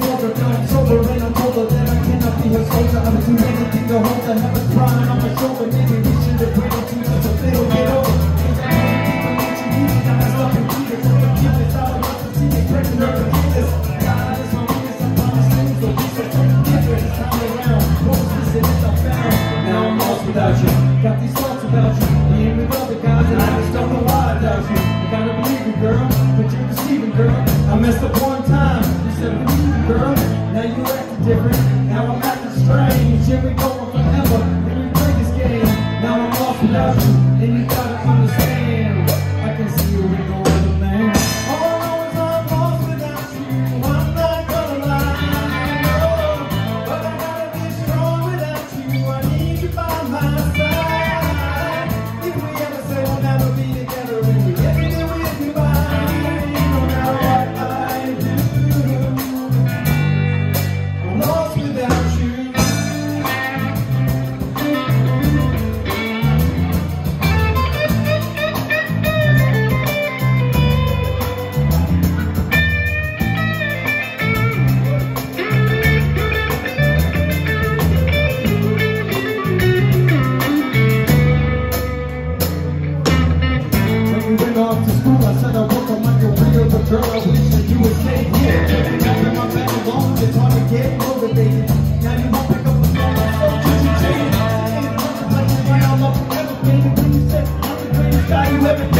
I'm a soldier, now I'm sober and I'm older than I cannot be a soldier. I'm too anything to hold. Have a crying on my shoulder. Maybe we should have waited so they don't get over. Things I can't keep them you need. I messed up and beat it. So forgive this. I would love to see it. Pregnant or forgiveness. God is my weakness. I promise things will be so different. It's time around. What was missing is I found. Now I'm lost without you. Got these thoughts about you. Being with other guys and I just don't know why I doubt you. Different. Off to school, I said I work on my career, but girl, I wish that you would stay here. Back in my bed alone, it's hard to get motivated. Now you won't pick up the phone, so could you change? Ain't nothing like the I'm up forever, baby. When you said I'm the greatest guy you ever dated.